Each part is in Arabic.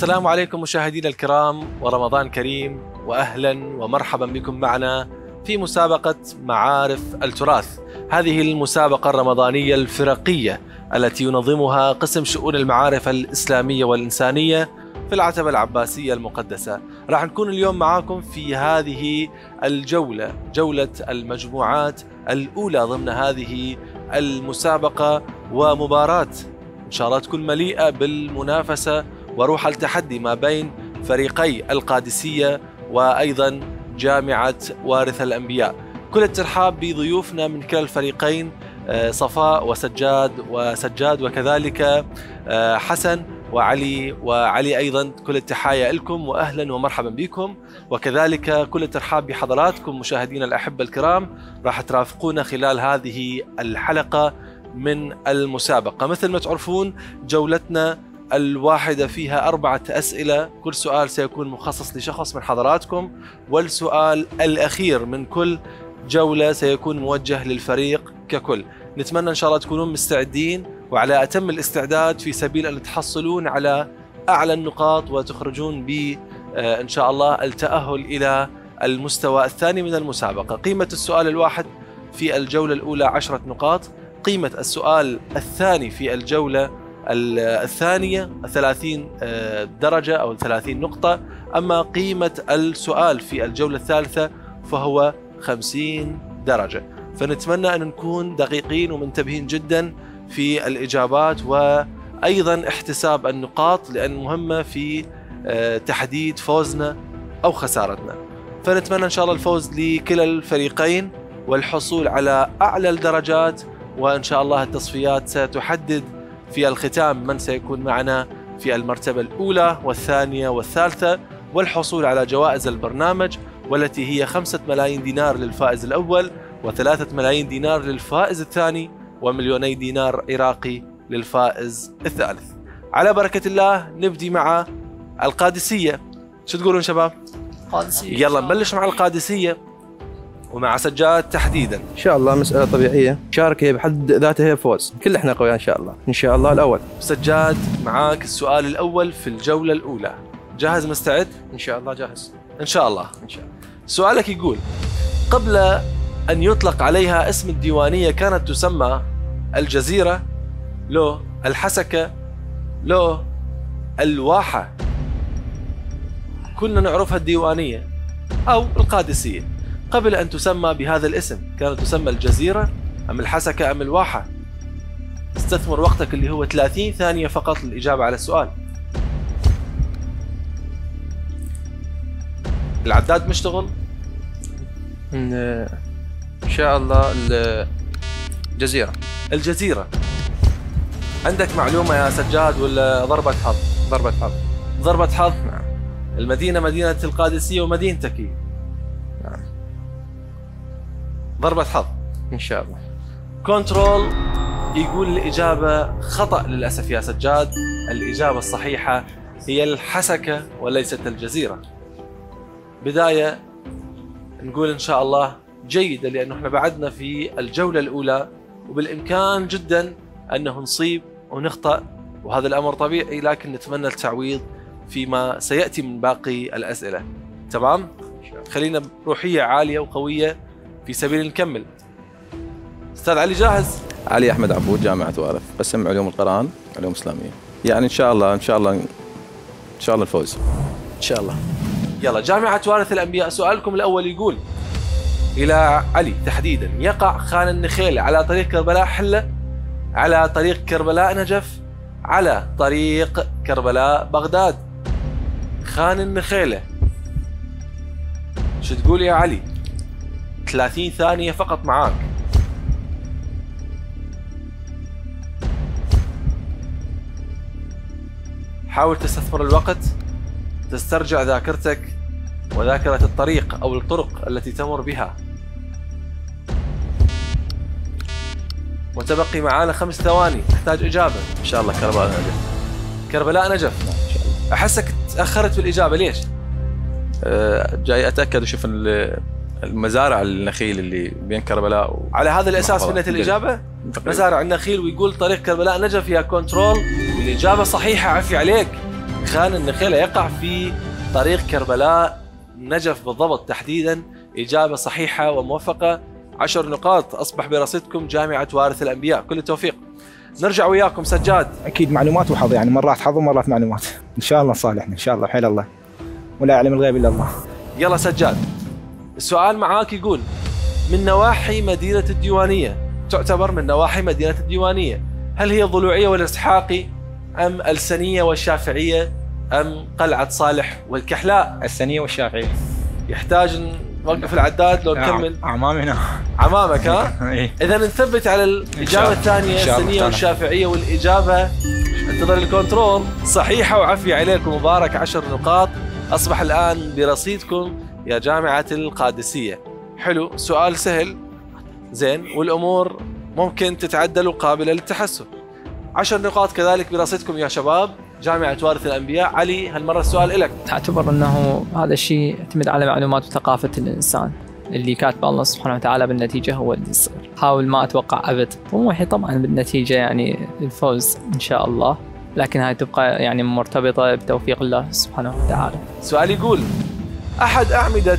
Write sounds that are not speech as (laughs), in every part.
السلام عليكم مشاهدينا الكرام ورمضان كريم واهلا ومرحبا بكم معنا في مسابقة معارف التراث. هذه المسابقة الرمضانية الفرقية التي ينظمها قسم شؤون المعارف الإسلامية والإنسانية في العتبة العباسية المقدسة. راح نكون اليوم معاكم في هذه الجولة، جولة المجموعات الأولى ضمن هذه المسابقة ومباراة إن شاء الله تكون مليئة بالمنافسة وروح التحدي ما بين فريقي القادسية وأيضا جامعة وارث الأنبياء. كل الترحاب بضيوفنا من كلا الفريقين آه، صفاء وسجاد وسجاد وكذلك آه، حسن وعلي وعلي أيضا كل التحايا لكم واهلا ومرحبا بكم. وكذلك كل الترحاب بحضراتكم مشاهدينا الأحبة الكرام راح ترافقونا خلال هذه الحلقة من المسابقة. مثل ما تعرفون جولتنا الواحدة فيها أربعة أسئلة. كل سؤال سيكون مخصص لشخص من حضراتكم والسؤال الأخير من كل جولة سيكون موجه للفريق ككل. نتمنى إن شاء الله تكونون مستعدين وعلى أتم الاستعداد في سبيل أن تحصلون على أعلى النقاط وتخرجون ب آه، إن شاء الله التأهل إلى المستوى الثاني من المسابقة. قيمة السؤال الواحد في الجولة الأولى عشرة نقاط. قيمة السؤال الثاني في الجولة الثانية 30 آه، درجة أو 30 نقطة. أما قيمة السؤال في الجولة الثالثة فهو 50 درجة. فنتمنى أن نكون دقيقين ومنتبهين جدا في الإجابات وأيضا احتساب النقاط لأن مهمة في آه، تحديد فوزنا أو خسارتنا. فنتمنى إن شاء الله الفوز لكلا الفريقين والحصول على أعلى الدرجات وإن شاء الله التصفيات ستحدد في الختام من سيكون معنا في المرتبة الأولى والثانية والثالثة والحصول على جوائز البرنامج والتي هي خمسة ملايين دينار للفائز الأول وثلاثة ملايين دينار للفائز الثاني ومليوني دينار عراقي للفائز الثالث. على بركة الله نبدي مع القادسية. شو تقولون شباب؟ قادسية. يلا نبلش مع القادسية. ومع سجاد تحديدا. إن شاء الله مسألة طبيعية. مشاركه بحد ذاتها هي فوز. كل إحنا قوية إن شاء الله. إن شاء الله الأول. سجاد معاك السؤال الأول في الجولة الأولى. جاهز مستعد؟ إن شاء الله جاهز. إن شاء الله. إن شاء الله. سؤالك يقول قبل أن يطلق عليها اسم الديوانية كانت تسمى الجزيرة لو الحسكة لو الواحة. كنا نعرفها الديوانية أو القادسية. قبل أن تسمى بهذا الاسم كانت تسمى الجزيرة أم الحسكة أم الواحة؟ استثمر وقتك اللي هو 30 ثانية فقط للإجابة على السؤال. العداد مشتغل؟ إن شاء الله الجزيرة. الجزيرة. عندك معلومة يا سجاد ولا ضربة حظ؟ ضربة حظ. ضربة حظ؟ نعم. المدينة مدينة القادسية ومدينتك. ضربة حظ. إن شاء الله. كنترول يقول الإجابة خطأ للأسف يا سجاد. الإجابة الصحيحة هي الحسكة وليست الجزيرة. بداية نقول إن شاء الله جيدة لأنه إحنا بعدنا في الجولة الأولى وبالإمكان جدا أنه نصيب ونخطأ وهذا الأمر طبيعي لكن نتمنى التعويض فيما سيأتي من باقي الأسئلة. تمام؟ خلينا بروحية عالية وقوية. في سبيل نكمل. أستاذ علي جاهز؟ علي أحمد عبود جامعة وارث. قسم علوم القرآن علوم إسلامية. يعني إن شاء الله إن شاء الله إن شاء الله الفوز. إن شاء الله. يلا جامعة وارث الأنبياء. سؤالكم الأول يقول إلى علي تحديدا يقع خان النخيل على طريق كربلاء حلة؟ على طريق كربلاء نجف؟ على طريق كربلاء بغداد؟ خان النخيلة. شو تقول يا علي؟ 30 ثانية فقط معاك. حاول تستثمر الوقت تسترجع ذاكرتك وذاكرة الطريق أو الطرق التي تمر بها. متبقي معانا خمس ثواني تحتاج إجابة. إن شاء الله كربلاء نجف. كربلاء نجف. أحسك تأخرت في الإجابة ليش؟ أه، جاي أتأكد وأشوف ال- المزارع النخيل اللي بين كربلاء و... على هذا الأساس محافظة. بنيت الإجابة؟ تقريباً. مزارع النخيل ويقول طريق كربلاء نجف يا كنترول والإجابة صحيحة عفي عليك. خان النخيلة يقع في طريق كربلاء نجف بالضبط تحديدا. إجابة صحيحة وموفقة. عشر نقاط. أصبح برصيدكم جامعة وارث الأنبياء. كل التوفيق. نرجع وياكم سجاد. أكيد معلومات وحظ يعني مرات حظ ومرات معلومات. إن شاء الله صالحنا إن شاء الله حيل الله. ولا يعلم الغيب إلا الله. يلا سجاد. السؤال معاك يقول من نواحي مدينة الديوانية تعتبر من نواحي مدينة الديوانية هل هي الضلوعية والإسحاقي أم ألسنية والشافعية أم قلعة صالح والكحلاء؟ ألسنية والشافعية. يحتاج نوقف العداد لو نكمل. اعمامي هنا عمامك ها؟ (laughs) إيه. إذا نثبت على الله. ألسنية تعالى. والشافعية والإجابة. انتظر الكنترول. صحيحة وعفي عليكم. مبارك عشر نقاط. أصبح الآن برصيدكم يا جامعة القادسية. حلو سؤال سهل. زين والأمور ممكن تتعدل وقابلة للتحسن. عشر نقاط كذلك برصيدكم يا شباب. جامعة وارث الأنبياء. علي هالمرة السؤال لك تعتبر أنه هذا الشيء يعتمد على معلومات وثقافة الإنسان. اللي كاتبه الله سبحانه وتعالى بالنتيجة هو اللي يصير. حاول ما أتوقع أبد. طموحي طبعا بالنتيجة يعني الفوز إن شاء الله. لكن هاي تبقى يعني مرتبطة بتوفيق الله سبحانه وتعالى. سؤال يقول أحد أعمدة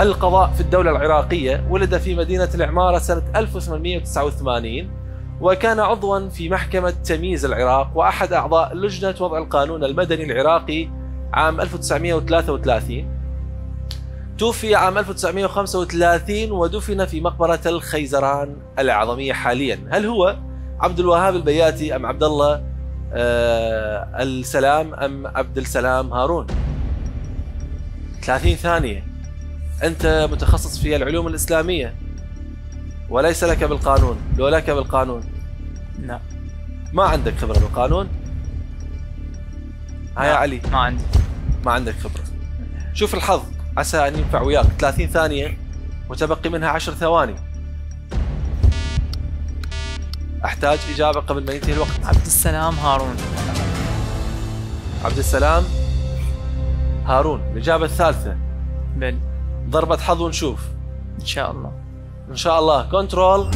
القضاء في الدولة العراقية ولد في مدينة العمارة سنة 1889 وكان عضوا في محكمة تمييز العراق وأحد أعضاء لجنة وضع القانون المدني العراقي عام 1933 توفي عام 1935 ودفن في مقبرة الخيزران الأعظمية حاليا. هل هو عبد الوهاب البياتي أم عبد الله آه السلام أم عبد السلام هارون؟ 30 ثانية. أنت متخصص في العلوم الإسلامية. وليس لك بالقانون. لو لك بالقانون. لا. ما عندك خبرة بالقانون؟ ها يا. علي. ما عندي. ما عندك خبرة. شوف الحظ. عسى أن ينفع وياك. 30 ثانية وتبقي منها 10 ثواني. أحتاج إجابة قبل ما ينتهي الوقت. عبد السلام هارون. عبد السلام. هارون الإجابة الثالثة. بل. ضربة حظ ونشوف. إن شاء الله. إن شاء الله. كنترول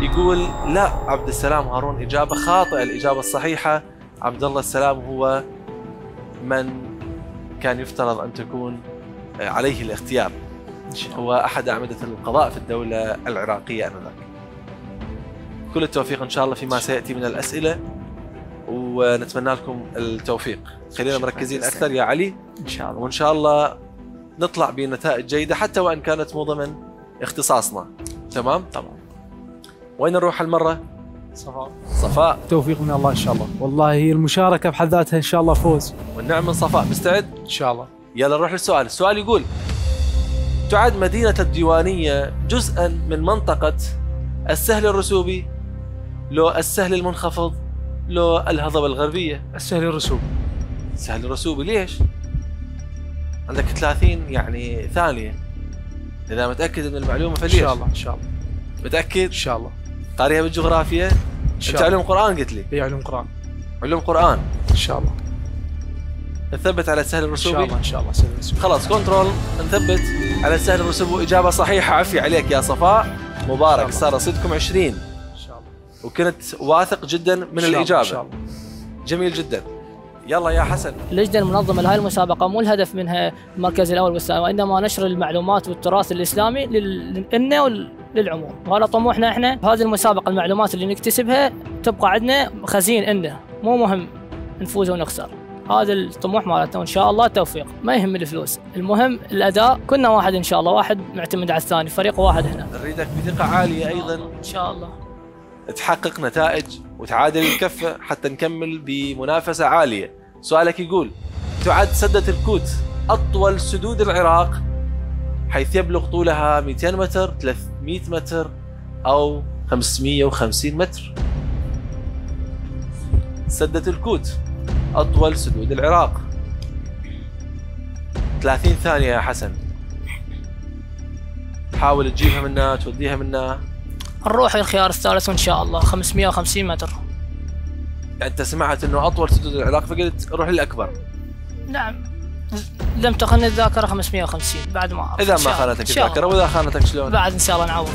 يقول لا عبد السلام هارون إجابة خاطئة. الإجابة الصحيحة عبد الله السلام هو من كان يفترض أن تكون عليه الاختيار هو أحد أعمدة القضاء في الدولة العراقية آنذاك. كل التوفيق إن شاء الله فيما سيأتي من الأسئلة. ونتمنى لكم التوفيق. خلينا مركزين. أكثر يا علي. إن شاء الله. وإن شاء الله نطلع بنتائج جيدة حتى وإن كانت مو ضمن اختصاصنا. تمام؟ طبعا وين نروح المره صفاء. صفاء. توفيق من الله إن شاء الله. والله هي المشاركة بحد ذاتها إن شاء الله فوز. والنعم من صفاء. مستعد؟ إن شاء الله. يلا نروح للسؤال. السؤال يقول تعد مدينة الديوانية جزءا من منطقة السهل الرسوبي لو السهل المنخفض؟ لو الهضبة الغربية. السهل الرسوب. السهل الرسوبي ليش؟ عندك 30 يعني ثانية. إذا متأكد من المعلومة إن فليش؟ شاء الله إن شاء الله. متأكد؟ إن شاء الله. قاريها بالجغرافيا؟ أنت شاء الله. علوم قرآن قلت لي. هي علوم قرآن. علوم قرآن. إن شاء الله. نثبت على السهل الرسوبي؟ شاء الله إن شاء الله سهل الرسوب خلاص كنترول. نثبت على السهل الرسوب واجابه صحيحة. عفي عليك يا صفاء. مبارك إن صار رصيدكم 20 ان شاء الله وكنت واثق جدا من إن شاء الله، إن الإجابة. شاء الله. جميل جدا. يلا يا حسن. اللجنة المنظمة لهذه المسابقة مو الهدف منها المركز الأول والثاني وإنما نشر المعلومات والتراث الإسلامي لل- لنا وللعموم. وهذا طموحنا إحنا. بهذه المسابقة المعلومات اللي نكتسبها تبقى عندنا خزين عندنا مو مهم نفوز ونخسر هذا الطموح مالتنا وإن شاء الله التوفيق ما يهم الفلوس. المهم الأداء. كنا واحد إن شاء الله. واحد معتمد على الثاني. فريق واحد هنا. نريدك بثقة عالية أيضا. إن شاء الله. تحقق نتائج وتعادل الكفه حتى نكمل بمنافسة عالية. سؤالك يقول تعد سدة الكوت أطول سدود العراق حيث يبلغ طولها 200 متر 300 متر أو 550 متر؟ سدة الكوت أطول سدود العراق. 30 ثانية يا حسن. حاول تجيبها منا توديها منا نروح للخيار الثالث وان شاء الله 550 متر. أنت سمعت إنه أطول سدود العراق فقلت روح للأكبر. نعم. لم تخني الذاكرة 550 بعد ما أعرف. إذا ما. خانتك الذاكرة. وإذا خانتك شلون؟ بعد إن شاء الله نعوض.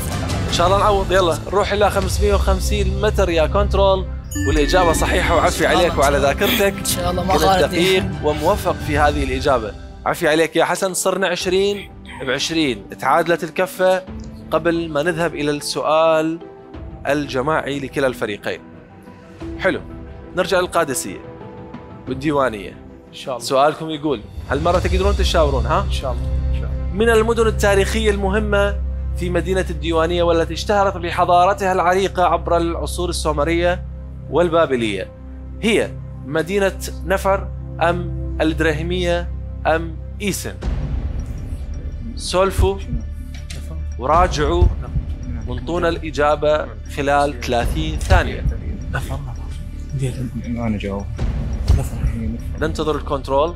إن شاء الله نعوض. يلا نروح إلى 550 متر يا كنترول والإجابة صحيحة وعفي عليك وعلى ذاكرتك. إن شاء الله ما كنت خالد دقيق وموفق في هذه الإجابة. عفي عليك يا حسن صرنا 20 ب 20 تعادلت الكفة قبل ما نذهب إلى السؤال الجماعي لكلا الفريقين. حلو. نرجع للقادسية والديوانية إن شاء الله. سؤالكم يقول هالمرة تقدرون تشاورون ها؟ إن شاء الله إن شاء الله. من المدن التاريخية المهمة في مدينة الديوانية والتي اشتهرت بحضارتها العريقة عبر العصور السومرية والبابلية هي مدينة نفر أم الدراهمية أم إيسن؟ سولفوا وراجعوا وانطونا الإجابة خلال 30 ثانية. أنا جاوب. ننتظر الكنترول.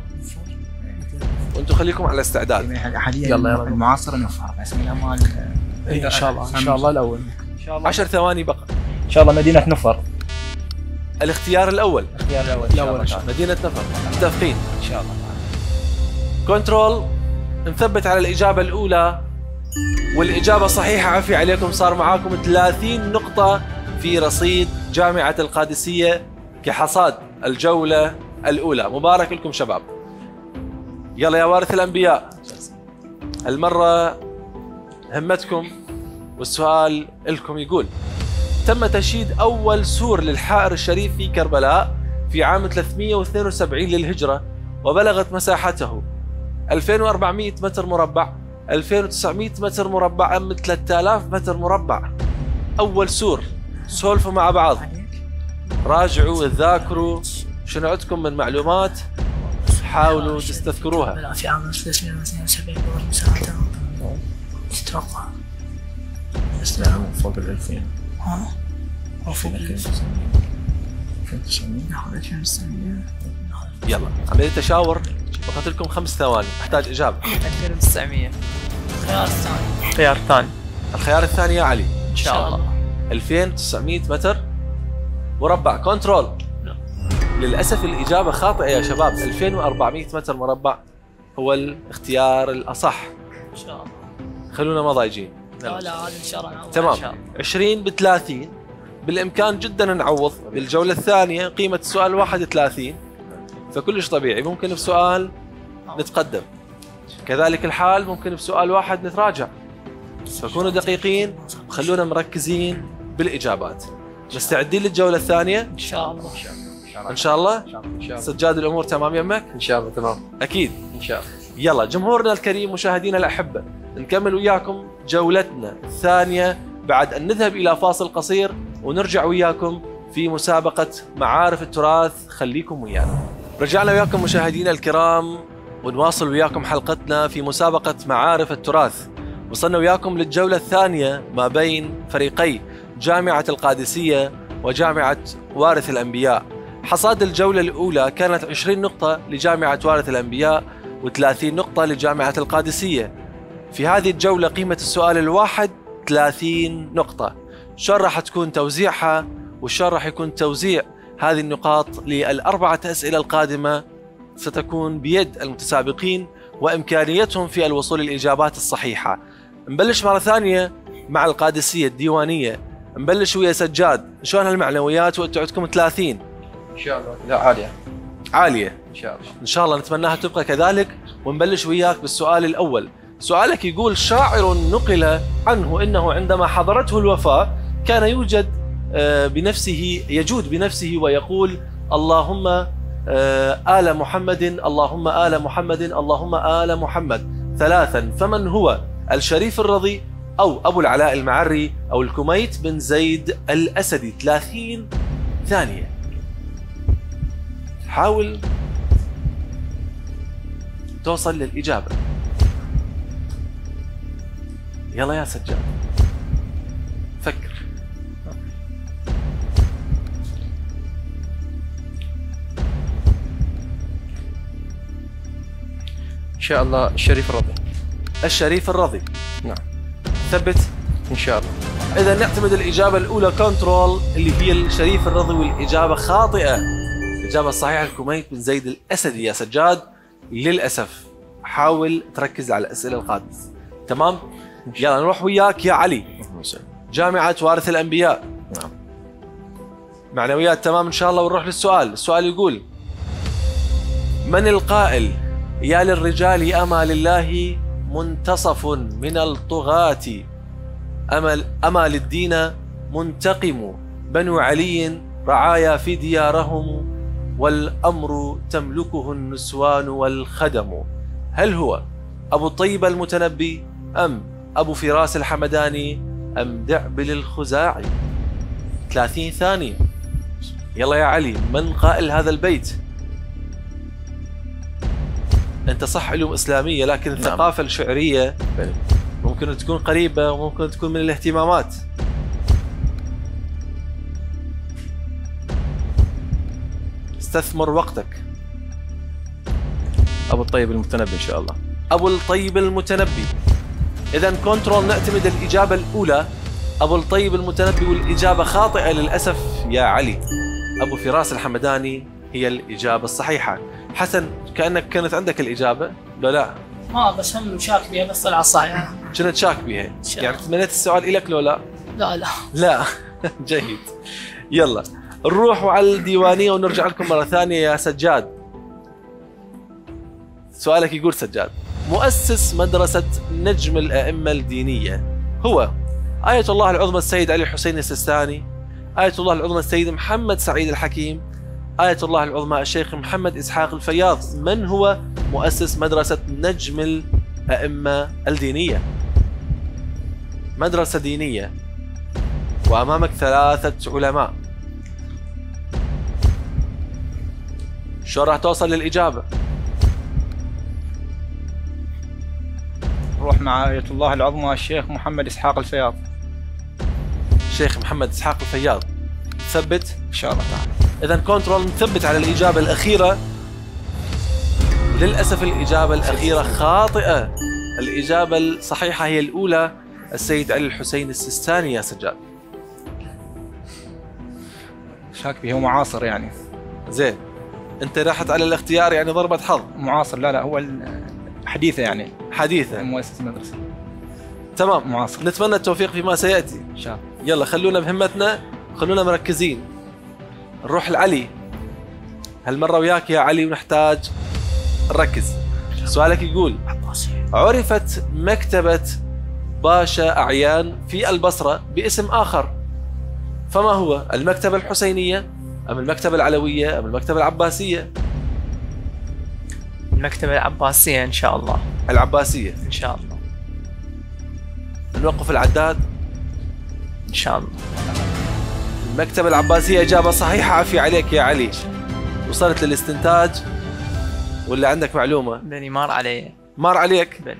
وأنتم خليكم على استعداد. حاليا يلا يلا. المعاصر نفر. بس من امال إيه، إن شاء الله إن شاء الله الأول. عشر ثواني بقى إن شاء الله مدينة نفر. الاختيار الأول. الاختيار الأول الله. مدينة نفر. متفقين. إن شاء الله. كنترول. نثبت على الإجابة الأولى. والإجابة صحيحة. عفي عليكم. صار معاكم 30 نقطة في رصيد جامعة القادسية كحصاد الجولة الأولى. مبارك لكم شباب. يلا يا وارث الأنبياء. المرة همتكم والسؤال لكم يقول تم تشييد أول سور للحائر الشريف في كربلاء في عام 372 للهجرة وبلغت مساحته 2400 متر مربع 2900 متر مربع أم 3000 متر مربع. أول سور. سولفوا مع بعض. راجعوا تذاكروا شنو عندكم من معلومات؟ حاولوا تستذكروها. في عام 372 دور مساعدة تتوقع بس لا فوق ال 2000 ها فوق ال 1900 ناخذ 2900 يلا عملية تشاور وقت لكم خمس ثواني. أحتاج إجابة. 2900 خيار الثاني خيار ثاني. الخيار الثاني يا علي. إن شاء الله. 2900 متر. مربع. كنترول. للأسف الإجابة خاطئة يا شباب. 2400 متر مربع هو الاختيار الأصح. إن شاء الله. خلونا ما ضايجين. لا لا هذا إن شاء الله. تمام إن شاء الله. 20 ب 30 بالإمكان جدا نعوض. بالجولة الثانية قيمة السؤال 31 فكلش طبيعي. ممكن بسؤال نتقدم. كذلك الحال ممكن بسؤال واحد نتراجع. فكونوا دقيقين وخلونا مركزين بالإجابات. مستعدين للجولة الثانية؟ إن شاء الله؟ إن شاء الله. إن شاء الله. سجاد الأمور تمام يمك؟ إن شاء الله تمام. أكيد. إن شاء الله. يلا جمهورنا الكريم مشاهدينا الأحبة نكمل وياكم جولتنا الثانية. بعد أن نذهب إلى فاصل قصير ونرجع وياكم في مسابقة معارف التراث. خليكم ويانا. رجعنا وياكم مشاهدينا الكرام ونواصل وياكم حلقتنا في مسابقة معارف التراث. وصلنا وياكم للجولة الثانية ما بين فريقي جامعة القادسية وجامعة وارث الأنبياء. حصاد الجولة الأولى كانت 20 نقطة لجامعة وارث الأنبياء و30 نقطة لجامعة القادسية. في هذه الجولة قيمة السؤال الواحد 30 نقطة. شلون راح تكون توزيعها وشلون راح يكون توزيع هذه النقاط للأربعة أسئلة القادمة ستكون بيد المتسابقين وإمكانيتهم في الوصول للإجابات الصحيحة. نبلش مرة ثانية مع القادسية الديوانية. نبلش ويا سجاد. شلون هالمعنويات وأنتم عندكم 30 إن شاء الله. لا عالية. عالية. إن شاء الله. إن شاء الله نتمناها تبقى كذلك. ونبلش وياك بالسؤال الأول. سؤالك يقول شاعر نقل عنه إنه عندما حضرته الوفاة كان يوجد بنفسه يجود بنفسه ويقول اللهم آه، آل محمد اللهم آل محمد اللهم آل محمد. ثلاثا فمن هو؟ الشريف الرضي أو أبو العلاء المعري أو الكميت بن زيد الأسدي. 30 ثانية. حاول توصل للإجابة. يلا يا سجاد. شاء الله الشريف الرضي. الشريف الرضي. نعم. ثبت. ان شاء الله إذا نعتمد الإجابة الأولى كنترول اللي هي الشريف الرضي والإجابة خاطئة. الإجابة الصحيحة الكميت بن زيد الأسدي يا سجاد. للأسف حاول تركز على الأسئلة القادمة تمام؟ يلا نروح وياك يا علي. جامعة وارث الأنبياء. نعم. معنويات تمام إن شاء الله ونروح للسؤال. السؤال يقول من القائل يا للرجال أما لله منتصف من الطغاة. أما, أما للدين منتقم. بنو علي رعايا في ديارهم والأمر تملكه النسوان والخدم. هل هو أبو الطيب المتنبي أم أبو فراس الحمداني أم دعبل الخزاعي 30 ثانية يلا يا علي من قائل هذا البيت؟ أنت صح علوم إسلامية لكن نعم. الثقافة الشعرية بلى. ممكن تكون قريبة وممكن تكون من الاهتمامات. استثمر وقتك. أبو الطيب المتنبي إن شاء الله. أبو الطيب المتنبي. اذا كنترول نعتمد الإجابة الأولى. أبو الطيب المتنبي والإجابة خاطئة للأسف يا علي. أبو فراس الحمداني هي الإجابة الصحيحة. حسن كأنك كانت عندك الإجابة؟ لا لا. ما بس هم شاك بيها بس طلع صح يعني كنت شاك شاك. يعني تمنيت السؤال لك لو لا؟ لا لا. لا. (laughs) جيد. يلا. نروح على الديوانية ونرجع لكم مرة ثانية يا سجاد. سؤالك يقول سجاد. مؤسس مدرسة نجم الأئمة الدينية. هو آية الله العظمى السيد علي الحسين السيستاني آية الله العظمى السيد محمد سعيد الحكيم آية الله العظمى الشيخ محمد إسحاق الفياض من هو مؤسس مدرسة نجم الأئمة الدينية؟ مدرسة دينية. وأمامك ثلاثة علماء. شو راح توصل للإجابة؟ نروح مع آية الله العظمى الشيخ محمد إسحاق الفياض. الشيخ محمد إسحاق الفياض ثبت. إن شاء الله تعالى. إذا كنترول نثبت على الإجابة الأخيرة. للأسف الإجابة الأخيرة خاطئة. الإجابة الصحيحة هي الأولى السيد علي الحسين السيستاني يا سجاد. شاك به هو معاصر يعني. زين. أنت رحت على الاختيار يعني ضربة حظ. معاصر لا لا هو حديثة يعني. حديثة. مؤسس مدرسة. تمام. معاصر. نتمنى التوفيق فيما سيأتي. إن شاء الله. يلا خلونا بهمتنا خلونا مركزين. نروح لعلي. هالمرة وياك يا علي ونحتاج نركز. سؤالك يقول عرفت مكتبة باشا أعيان في البصرة باسم آخر؟ فما هو؟ المكتبة الحسينية أم المكتبة العلوية أم المكتبة العباسية؟ المكتبة العباسية إن شاء الله. العباسية. إن شاء الله. نوقف العداد. إن شاء الله. المكتبة العباسية إجابة صحيحة. عافية عليك يا علي. وصلت للاستنتاج؟ ولا عندك معلومة؟ بني مار علي. مار عليك؟ بني.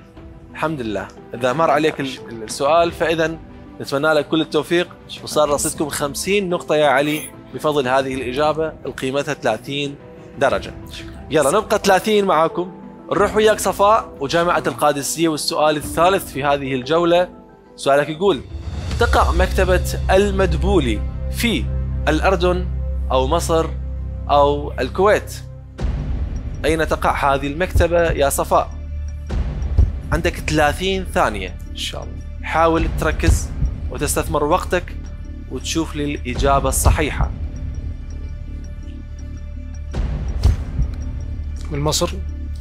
الحمد لله. إذا مر عليك ال- السؤال فإذا نتمنى لك كل التوفيق. وصار رصيدكم 50 نقطة يا علي. بفضل هذه الإجابة القيمتها 30 درجة. يلا نبقى 30 معاكم. نروح وياك صفاء وجامعة القادسية. والسؤال الثالث في هذه الجولة سؤالك يقول تقع مكتبة المدبولي في الأردن أو مصر أو الكويت. أين تقع هذه المكتبة يا صفاء؟ عندك 30 ثانية. إن شاء الله. حاول تركز وتستثمر وقتك وتشوف لي الإجابة الصحيحة. من مصر؟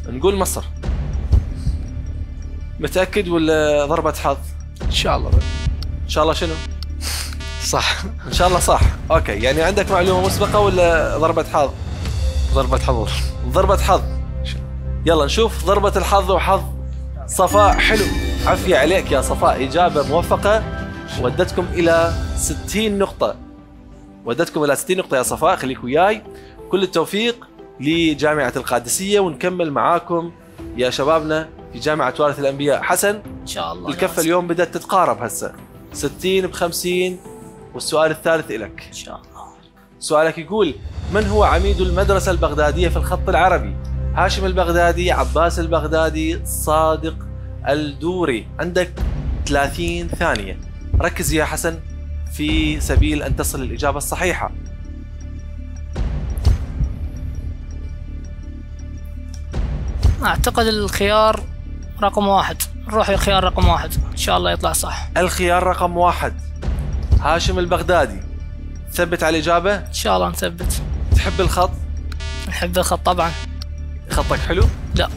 نقول مصر. متأكد ولا ضربة حظ؟ إن شاء الله. إن شاء الله شنو؟ صح. (laughs) إن شاء الله صح. أوكي يعني عندك معلومة مسبقة ولا ضربة حظ؟ ضربة حظر ضربة حظ. يلا نشوف ضربة الحظ وحظ. صفاء حلو. عافية عليك يا صفاء. إجابة موفقة. ودتكم إلى 60 نقطة. ودتكم إلى 60 نقطة يا صفاء خليك وياي. كل التوفيق لجامعة القادسية ونكمل معاكم يا شبابنا في جامعة وارث الأنبياء. حسن إن شاء الله الكفة اليوم بدأت تتقارب هسه. 60 ب 50 والسؤال الثالث إلك. إن شاء الله. سؤالك يقول من هو عميد المدرسة البغدادية في الخط العربي؟ هاشم البغدادي، عباس البغدادي، صادق الدوري، عندك 30 ثانية. ركز يا حسن في سبيل أن تصل الإجابة الصحيحة. أعتقد الخيار رقم واحد. نروح للخيار رقم واحد. إن شاء الله يطلع صح. الخيار رقم واحد. هاشم البغدادي تثبت على الإجابة؟ إن شاء الله نثبت. تحب الخط؟ نحب الخط طبعا. خطك حلو؟ لا.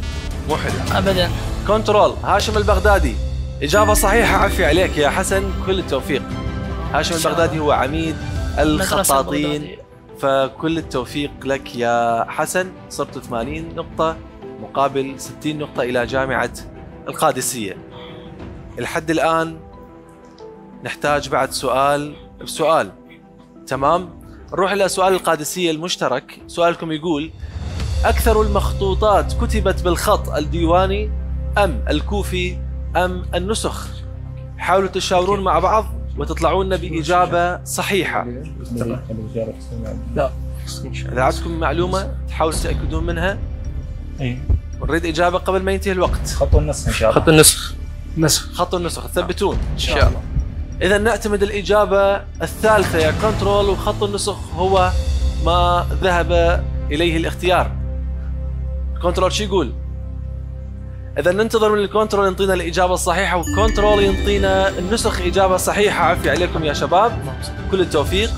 مو حلو. ابدا. كنترول هاشم البغدادي. إجابة صحيحة عفي عليك يا حسن كل التوفيق. هاشم البغدادي هو عميد الخطاطين. فكل التوفيق لك يا حسن. صرت 80 نقطة مقابل 60 نقطة إلى جامعة القادسية. الحد الآن نحتاج بعد سؤال بسؤال. تمام؟ نروح إلى سؤال القادسية المشترك. سؤالكم يقول أكثر المخطوطات كتبت بالخط الديواني أم الكوفي أم النسخ؟ حاولوا تشاورون مع بعض وتطلعون لنا بإجابة صحيحة. إذا عندكم معلومة تحاولوا تتأكدون منها. إيه. نريد إجابة قبل ما ينتهي الوقت. خط النص إن شاء الله. خط النسخ. نسخ. خط النسخ. تثبتون إن شاء الله. إذا نعتمد الإجابة الثالثة يا كنترول وخط النسخ هو ما ذهب إليه الاختيار. كنترول شو يقول؟ إذا ننتظر من الكنترول ينطينا الإجابة الصحيحة والكنترول ينطينا النسخ إجابة صحيحة. عفي عليكم يا شباب. كل التوفيق.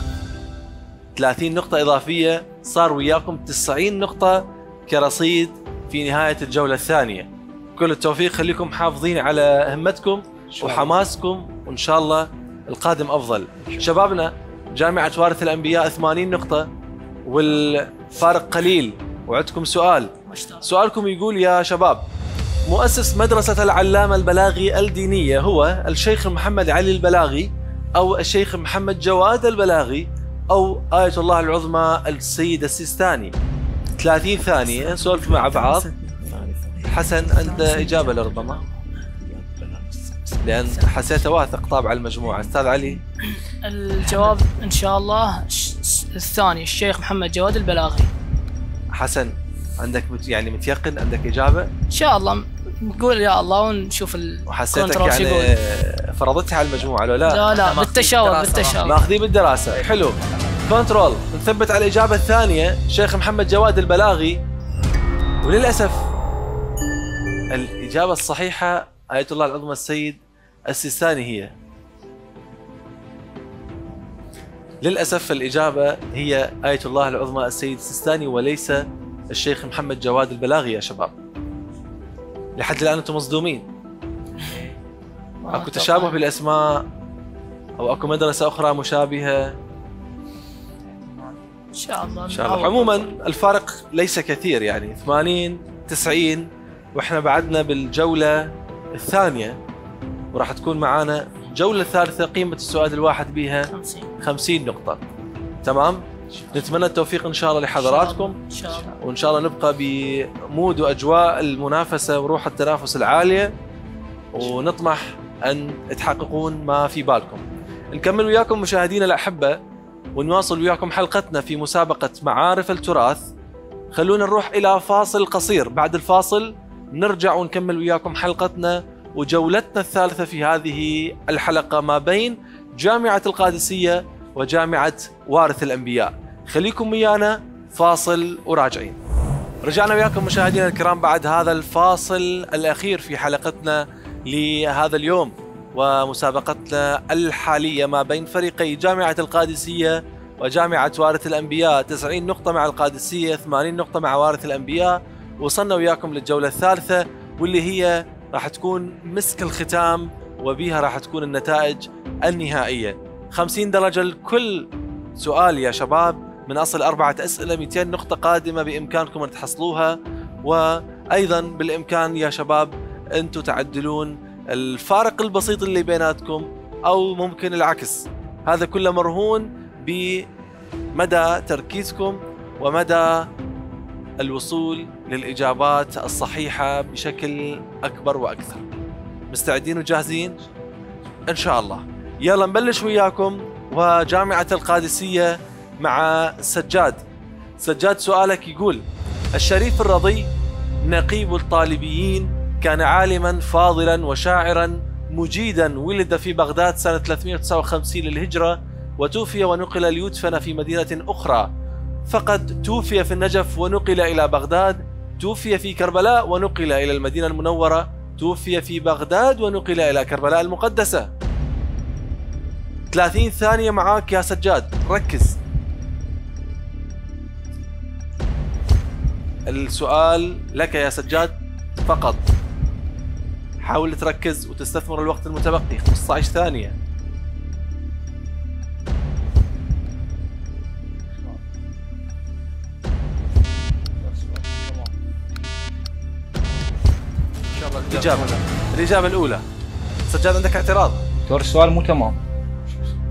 30 نقطة إضافية. صار وياكم 90 نقطة كرصيد في نهاية الجولة الثانية. كل التوفيق. خليكم حافظين على همتكم وحماسكم. وإن شاء الله القادم أفضل. شبابنا جامعة وارث الأنبياء 80 نقطة والفارق قليل. وعندكم سؤال. سؤالكم يقول يا شباب مؤسس مدرسة العلامة البلاغي الدينية هو الشيخ محمد علي البلاغي أو الشيخ محمد جواد البلاغي أو آية الله العظمى السيد السيستاني. 30 ثانية سولف مع بعض. حسن أنت إجابة لربما. لأن حسيت واثق طابع المجموعة. أستاذ علي؟ الجواب إن شاء الله الثاني الشيخ محمد جواد البلاغي. حسن عندك يعني متيقن؟ عندك إجابة؟ إن شاء الله. نقول يا الله ونشوف ال وحسيتك يعني. فرضتها على المجموعة لو لا؟ لا لا بالتشاور بالتشاور. ماخذين بالدراسة. حلو. كنترول نثبت على الإجابة الثانية. شيخ محمد جواد البلاغي. وللأسف الإجابة الصحيحة آية الله العظمى السيد السيستاني هي. للأسف الإجابة هي آية الله العظمى السيد السيستاني وليس الشيخ محمد جواد البلاغي يا شباب. لحد الآن أنتم مصدومين. أكو تشابه بالأسماء أو أكو مدرسة أخرى مشابهة. إن شاء الله. إن شاء الله. عموما الفارق ليس كثير يعني. 80 90 وإحنا بعدنا بالجولة الثانية. وراح تكون معانا جولة ثالثة قيمة السؤال الواحد بها 50 50 نقطة. تمام؟ نتمنى التوفيق إن شاء الله. لحضراتكم. إن شاء الله. وإن شاء الله نبقى بمود وأجواء المنافسة وروح التنافس العالية. ونطمح أن تحققون ما في بالكم. نكمل وياكم مشاهدينا الأحبة ونواصل وياكم حلقتنا في مسابقة معارف التراث. خلونا نروح إلى فاصل قصير، بعد الفاصل نرجع ونكمل وياكم حلقتنا وجولتنا الثالثة في هذه الحلقة ما بين جامعة القادسية وجامعة وارث الأنبياء. خليكم ويانا فاصل وراجعين. رجعنا وياكم مشاهدينا الكرام بعد هذا الفاصل الأخير في حلقتنا لهذا اليوم ومسابقتنا الحالية ما بين فريقي جامعة القادسية وجامعة وارث الأنبياء 90 نقطة مع القادسية 80 نقطة مع وارث الأنبياء وصلنا وياكم للجولة الثالثة واللي هي راح تكون مسك الختام وبها راح تكون النتائج النهائية. 50 درجة لكل سؤال يا شباب. من أصل أربعة أسئلة 200 نقطة قادمة بإمكانكم أن تحصلوها. وأيضا بالإمكان يا شباب أنتم تعدلون الفارق البسيط اللي بيناتكم أو ممكن العكس. هذا كله مرهون بمدى تركيزكم ومدى الوصول للإجابات الصحيحة بشكل أكبر وأكثر. مستعدين وجاهزين؟ إن شاء الله. يلا نبلش وياكم وجامعة القادسية مع سجاد. سجاد سؤالك يقول الشريف الرضي نقيب الطالبيين كان عالما فاضلا وشاعرا مجيدا ولد في بغداد سنة 359 للهجرة وتوفي ونقل ليدفن في مدينة أخرى. فقد توفي في النجف ونقل إلى بغداد توفي في كربلاء ونقل إلى المدينة المنورة توفي في بغداد ونقل إلى كربلاء المقدسة. 30 ثانية معاك يا سجاد ركز. السؤال لك يا سجاد فقط. حاول تركز وتستثمر الوقت المتبقي 15 ثانية. الإجابة الإجابة الأولى. سجاد عندك اعتراض؟ دكتور السؤال مو تمام.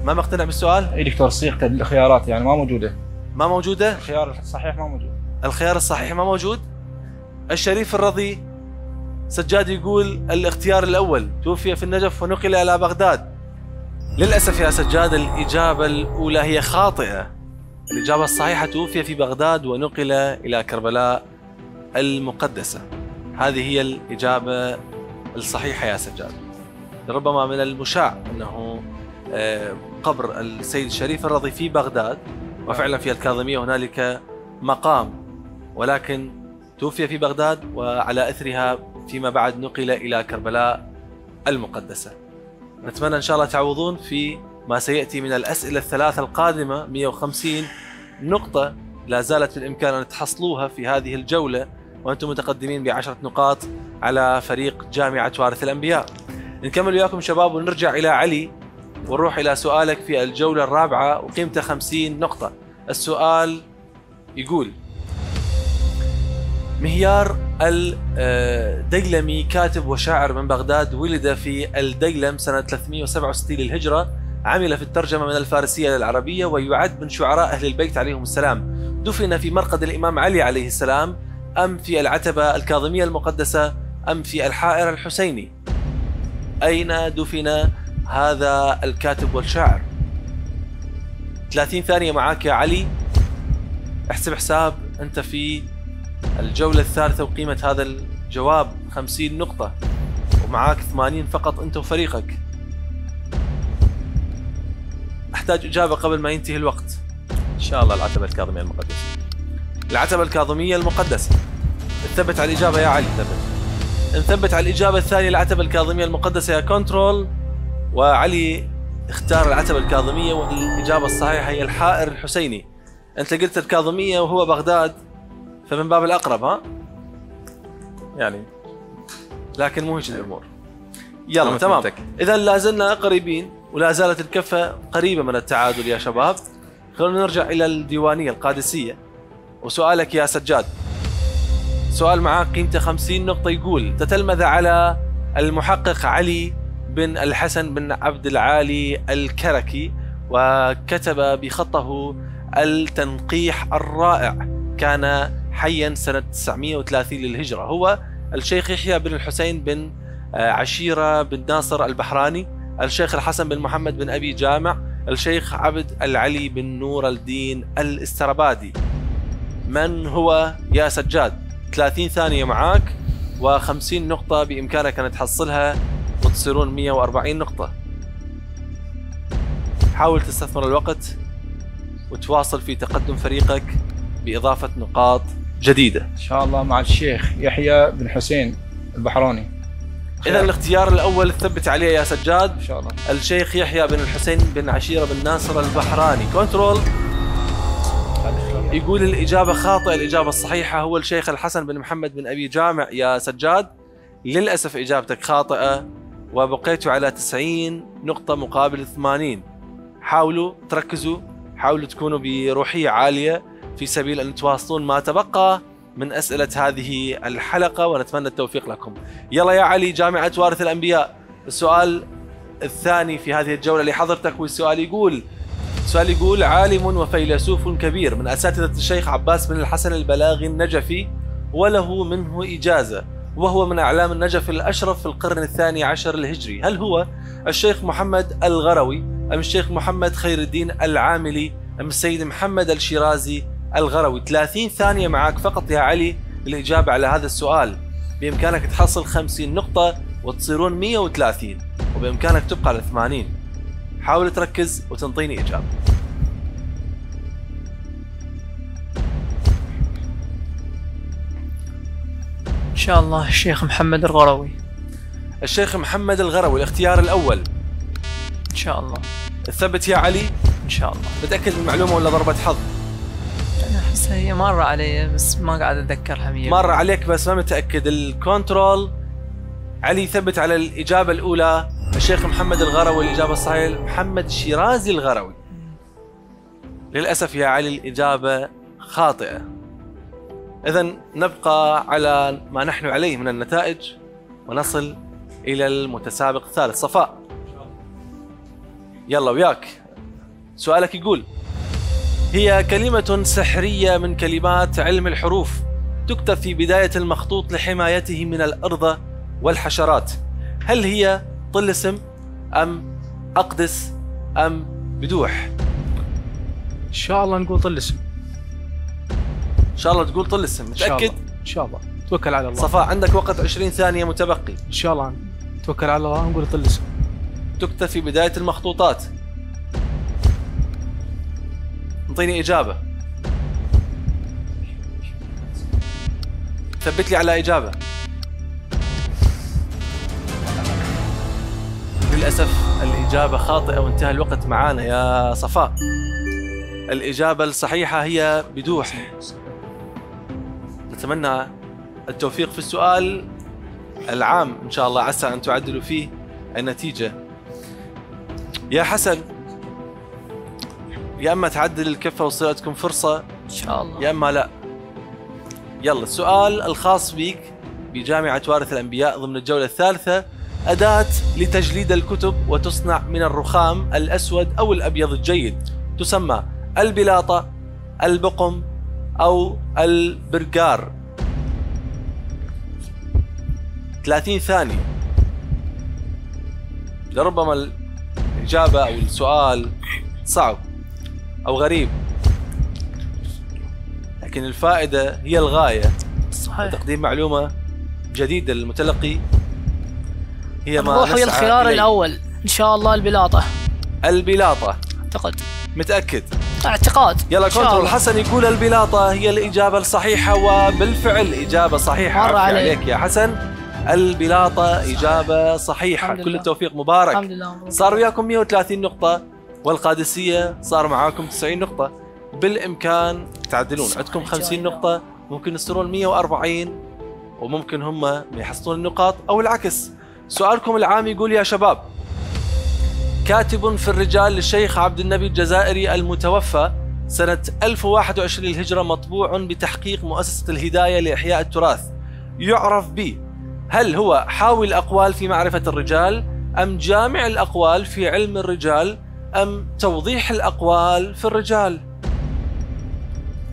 ما مقتنع بالسؤال؟ إي دكتور صيغته الخيارات يعني ما موجودة. ما موجودة؟ الخيار الصحيح ما موجود. الخيار الصحيح ما موجود؟ الشريف الرضي سجاد يقول الاختيار الأول توفي في النجف ونقل إلى بغداد. للأسف يا سجاد الإجابة الأولى هي خاطئة. الإجابة الصحيحة توفي في بغداد ونقل إلى كربلاء المقدسة. هذه هي الإجابة الصحيحة يا سجاد ربما من المشاع أنه آه، قبر السيد الشريف الرضي في بغداد وفعلا في الكاظمية هنالك مقام ولكن توفي في بغداد وعلى إثرها فيما بعد نقل إلى كربلاء المقدسة. نتمنى إن شاء الله تعوضون في ما سيأتي من الأسئلة الثلاثة القادمة 150 نقطة لا زالت بالإمكان أن تحصلوها في هذه الجولة وأنتم متقدمين بعشرة نقاط على فريق جامعة وارث الأنبياء. نكمل وياكم شباب ونرجع إلى علي ونروح إلى سؤالك في الجولة الرابعة وقيمته 50 نقطة. السؤال يقول مهيار الديلمي كاتب وشاعر من بغداد ولد في الديلم سنة 367 للهجرة عمل في الترجمة من الفارسية للعربية ويعد من شعراء أهل البيت عليهم السلام دفن في مرقد الإمام علي عليه السلام أم في العتبة الكاظمية المقدسة أم في الحائر الحسيني. أين دفن هذا الكاتب والشاعر؟ 30 ثانية معاك يا علي. احسب حساب أنت في الجولة الثالثة وقيمة هذا الجواب 50 نقطة. ومعاك 80 فقط أنت وفريقك. أحتاج إجابة قبل ما ينتهي الوقت. إن شاء الله العتبة الكاظمية المقدسة. العتبة الكاظمية المقدسة. نثبت على الإجابة يا علي. نثبت على الإجابة الثانية العتبة الكاظمية المقدسة يا كنترول. وعلي اختار العتبة الكاظمية والإجابة الصحيحة هي الحائر الحسيني. أنت قلت الكاظمية وهو بغداد فمن باب الأقرب ها؟ يعني. لكن مو هيك الأمور. يلا تمام. إذا لا زلنا قريبين ولا زالت الكفة قريبة من التعادل يا شباب. خلونا نرجع إلى الديوانية القادسية. وسؤالك يا سجاد. سؤال معاك قيمته 50 نقطة يقول تتلمذ على المحقق علي بن الحسن بن عبد العالي الكركي وكتب بخطه التنقيح الرائع. كان حيا سنة 930 للهجرة. هو الشيخ يحيى بن الحسين بن آه، عشيرة بن ناصر البحراني الشيخ الحسن بن محمد بن أبي جامع الشيخ عبد العلي بن نور الدين الاستربادي. من هو يا سجاد؟ 30 ثانية معاك و50 نقطة بإمكانك أن تحصلها وتصيرون 140 نقطة. حاول تستثمر الوقت وتواصل في تقدم فريقك بإضافة نقاط جديدة. إن شاء الله مع الشيخ يحيى بن حسين البحراني إذا الاختيار الأول ثبت عليه يا سجاد. إن شاء الله. الشيخ يحيى بن الحسين بن عشيرة بن ناصر البحراني. كنترول. يقول الإجابة خاطئة الإجابة الصحيحة. هو الشيخ الحسن بن محمد بن أبي جامع. يا سجاد للأسف إجابتك خاطئة. وبقيت على 90 نقطة مقابل 80 حاولوا تركزوا حاولوا تكونوا بروحية عالية في سبيل أن تواصلون ما تبقى من أسئلة هذه الحلقة. ونتمنى التوفيق لكم. يلا يا علي جامعة وارث الأنبياء. السؤال الثاني في هذه الجولة لحضرتك. والسؤال يقول سؤال يقول عالم وفيلسوف كبير من أساتذة الشيخ عباس بن الحسن البلاغي النجفي وله منه إجازة وهو من أعلام النجف الأشرف في القرن الثاني عشر الهجري. هل هو الشيخ محمد الغروي أم الشيخ محمد خير الدين العاملي أم السيد محمد الشيرازي الغروي؟ 30 ثانية معك فقط يا علي للإجابة على هذا السؤال. بإمكانك تحصل 50 نقطة وتصيرون 130 وبإمكانك تبقى على 80 حاول تركز وتنطيني إجابة. إن شاء الله الشيخ محمد الغروي. الشيخ محمد الغروي الاختيار الأول. إن شاء الله. تثبت يا علي. إن شاء الله. متأكد من المعلومة ولا ضربة حظ؟ أنا احسها هي مرة علي بس ما قاعد اتذكرها 100 مر عليك بس ما متأكد. الكنترول علي ثبت على الإجابة الأولى. الشيخ محمد الغروي الاجابه الصحيحه محمد شيرازي الغروي. للأسف يا علي الإجابة خاطئة. اذا نبقى على ما نحن عليه من النتائج ونصل إلى المتسابق الثالث صفاء. يلا وياك. سؤالك يقول هي كلمة سحرية من كلمات علم الحروف تكتب في بداية المخطوط لحمايته من الأرض والحشرات. هل هي طلسم أم أقدس أم بدوح. إن شاء الله نقول طلسم إن شاء الله تقول طلسم إن الله. إن شاء الله. توكل على الله. صفاء عندك وقت 20 ثانية متبقي. إن شاء الله. توكل على الله نقول طلسم تكتب في بداية المخطوطات. انطيني إجابة. ثبت لي على إجابة. للأسف الإجابة خاطئة وانتهى الوقت معانا يا صفاء. الإجابة الصحيحة هي بدوح. نتمنى التوفيق في السؤال العام إن شاء الله. عسى أن تعدلوا فيه النتيجة. يا حسن يا أما تعدل الكفة وتصير عندكم فرصة. إن شاء الله. يا أما لا. يلا السؤال الخاص بك بجامعة وارث الأنبياء ضمن الجولة الثالثة. أداة لتجليد الكتب وتصنع من الرخام الأسود أو الأبيض الجيد. تسمى البلاطة البقم أو البرقار 30 ثانية. لربما الإجابة أو السؤال صعب أو غريب. لكن الفائدة هي الغاية. صحيح. تقديم معلومة جديدة للمتلقي. هي ما نسعى الخيار إليه. الأول. إن شاء الله البلاطة. البلاطة. أعتقد. متأكد؟ اعتقاد. يلا كنترول. حسن يقول البلاطة هي الإجابة الصحيحة وبالفعل إجابة صحيحة. مرة عافية عليك. عليك يا حسن. البلاطة إجابة صحيحة. الحمد كل. التوفيق مبارك. الحمد لله. صار وياكم 130 نقطة والقادسية صار معاكم 90 نقطة. بالإمكان تعدلون. عندكم 50 نقطة ممكن يصيرون 140 وممكن هم ما يحصلون النقاط أو العكس. سؤالكم العام يقول يا شباب كاتب في الرجال للشيخ عبد النبي الجزائري المتوفى سنة 1021 للهجرة مطبوع بتحقيق مؤسسة الهداية لإحياء التراث. يعرف به هل هو حاوي الأقوال في معرفة الرجال أم جامع الأقوال في علم الرجال أم توضيح الأقوال في الرجال؟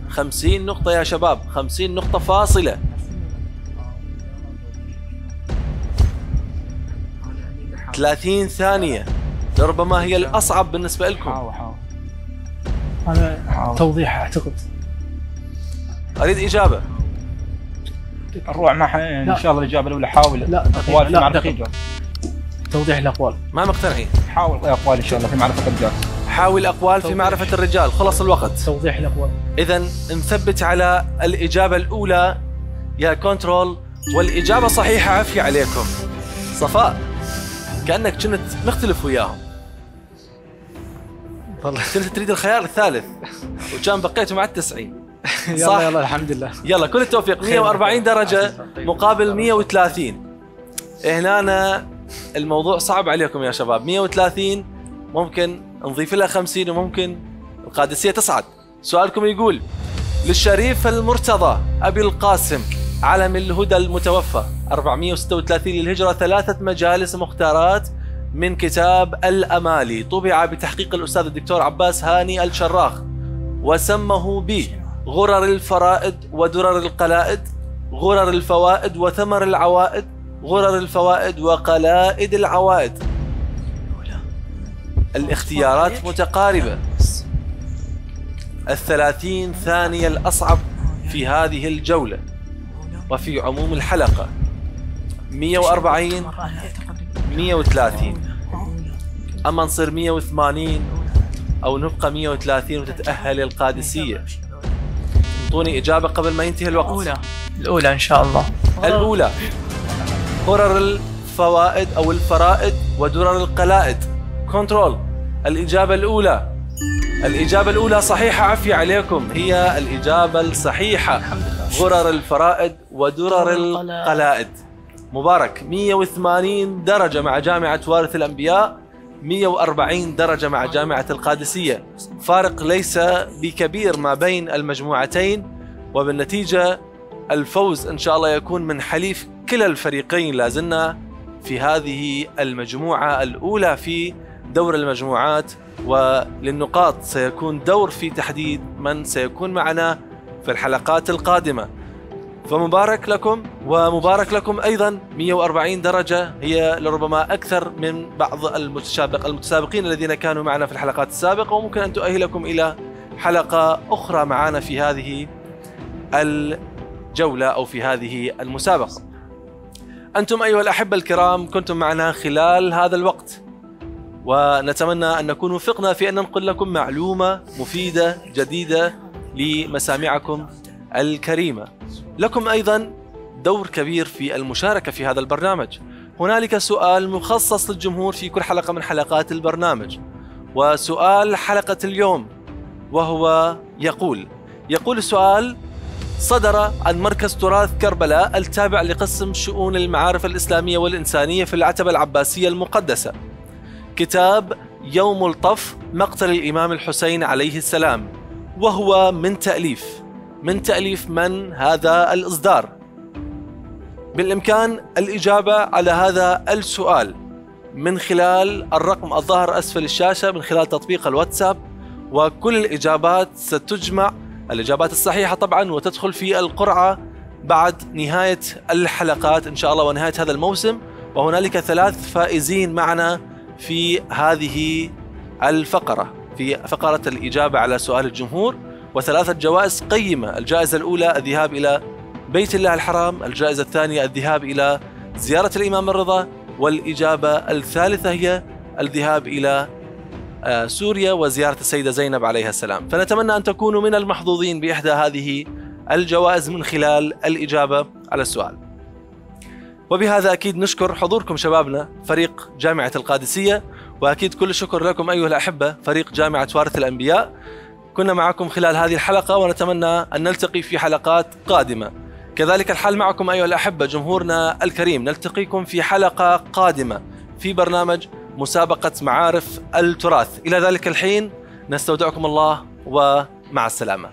خمسين نقطة يا شباب خمسين نقطة فاصلة. ثلاثين ثانية. لربما هي الأصعب بالنسبة لكم. حاول حاول. أنا توضيح أعتقد. أريد إجابة. الروع ما ح... إن لا. شاء الله الإجابة الأولى حاول. لا أقوال في لا معرفة. الرجال توضيح الأقوال. ما مقتنعين حاول أقوال إن شاء الله في معرفة الرجال حاول أقوال في معرفة الرجال. خلص الوقت. توضيح الأقوال. إذا نثبت على الإجابة الأولى. يا كنترول. والإجابة صحيحة. عافية عليكم. صفاء. كأنك كنت مختلف وياهم. والله. كنت تريد الخيار الثالث وكان بقيتوا مع التسعين. (laughs) صح. يلا يلا الحمد لله. يلا كل التوفيق. 140 درجة مقابل 130 هنا أنا الموضوع صعب عليكم يا شباب. 130 ممكن نضيف لها 50 وممكن القادسية تصعد. سؤالكم يقول للشريف المرتضى أبي القاسم علم الهدى المتوفى. 436 للهجرة ثلاثة مجالس مختارات من كتاب الأمالي. طبع بتحقيق الأستاذ الدكتور عباس هاني الشراخ وسمه ب غرر الفرائد ودرر القلائد غرر الفوائد وثمر العوائد غرر الفوائد وقلائد العوائد. الاختيارات متقاربة. الثلاثين ثانية الأصعب في هذه الجولة وفي عموم الحلقة. 140 130 أما نصير 180 أو نبقى 130 وتتأهل القادسية. أعطوني إجابة قبل ما ينتهي الوقت. الأولى. الأولى إن شاء الله. الأولى قرر الفوائد أو الفرائد ودرر القلائد. كنترول الإجابة الأولى. الإجابة الأولى صحيحة عفية عليكم. هي الإجابة الصحيحة. الحمد لله. غرر الفرائد ودرر القلائد. مبارك. 180 درجة مع جامعة وارث الأنبياء 140 درجة مع جامعة القادسية. فارق ليس بكبير ما بين المجموعتين وبالنتيجة الفوز إن شاء الله يكون من حليف كلا الفريقين. لازلنا في هذه المجموعة الأولى في دور المجموعات وللنقاط سيكون دور في تحديد من سيكون معنا في الحلقات القادمة. فمبارك لكم ومبارك لكم أيضا 140 درجة هي لربما أكثر من بعض المتسابق المتسابقين الذين كانوا معنا في الحلقات السابقة وممكن أن تؤهلكم إلى حلقة أخرى معنا في هذه الجولة أو في هذه المسابقة. أنتم أيها الأحبة الكرام كنتم معنا خلال هذا الوقت ونتمنى أن نكون وفقنا في أن ننقل لكم معلومة مفيدة جديدة لمسامعكم الكريمة. لكم أيضا دور كبير في المشاركة في هذا البرنامج. هنالك سؤال مخصص للجمهور في كل حلقة من حلقات البرنامج. وسؤال حلقة اليوم وهو يقول يقول السؤال صدر عن مركز تراث كربلاء التابع لقسم شؤون المعارف الإسلامية والإنسانية في العتبة العباسية المقدسة. كتاب يوم الطف مقتل الإمام الحسين عليه السلام وهو من تأليف من تأليف من هذا الإصدار. بالإمكان الإجابة على هذا السؤال. من خلال الرقم الظاهر أسفل الشاشة من خلال تطبيق الواتساب وكل الإجابات ستجمع. الإجابات الصحيحة طبعا وتدخل في القرعة بعد نهاية الحلقات إن شاء الله ونهاية هذا الموسم. وهنالك ثلاث فائزين معنا في هذه الفقرة في فقرة الإجابة على سؤال الجمهور. وثلاثة جوائز قيمة الجائزة الأولى الذهاب إلى بيت الله الحرام الجائزة الثانية الذهاب إلى زيارة الإمام الرضا والإجابة الثالثة هي الذهاب إلى آه، سوريا وزيارة السيدة زينب عليها السلام. فنتمنى أن تكونوا من المحظوظين بإحدى هذه الجوائز من خلال الإجابة على السؤال. وبهذا أكيد نشكر حضوركم شبابنا فريق جامعة القادسية وأكيد كل الشكر لكم أيها الأحبة فريق جامعة وارث الأنبياء. كنا معكم خلال هذه الحلقة ونتمنى أن نلتقي في حلقات قادمة. كذلك الحال معكم أيها الأحبة جمهورنا الكريم نلتقيكم في حلقة قادمة في برنامج مسابقة معارف التراث. إلى ذلك الحين نستودعكم الله ومع السلامة.